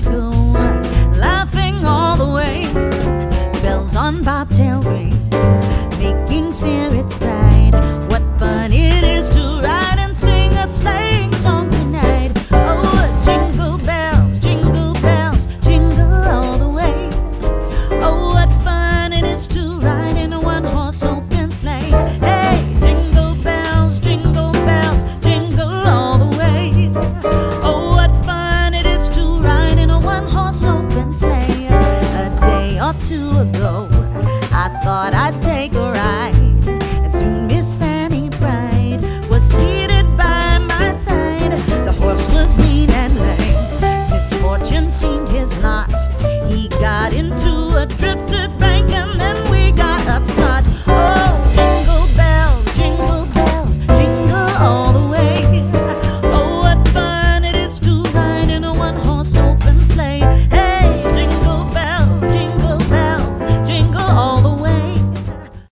go, laughing all the way. Bells on bobtail ring, making spirits. two ago. I thought I'd take a ride, and soon Miss Fanny Bright was seated by my side. The horse was lean and lame. Misfortune seemed his lot. He got into a drift.